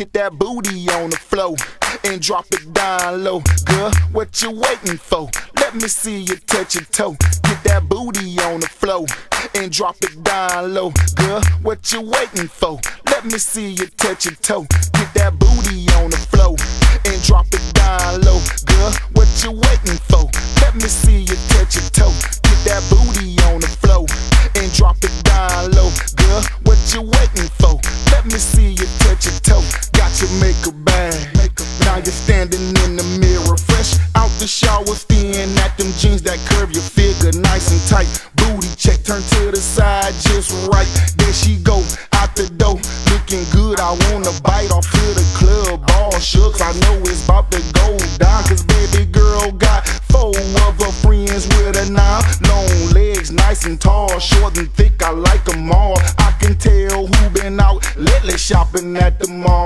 Get that booty on the floor and drop it down low. Girl, what you waiting for? Let me see you touch your toe. Get that booty on the floor and drop it down low. Girl, what you waiting for? Let me see you touch your toe. Get that booty shower, staring at them jeans that curve your figure, nice and tight. Booty check, turn to the side just right. There she go, out the door, looking good. I wanna bite off to the club, all shook. I know it's about to go down, cause baby girl got four of her friends with her now. Long legs, nice and tall, short and thick. I like them all. I can tell who been out lately shopping at the mall.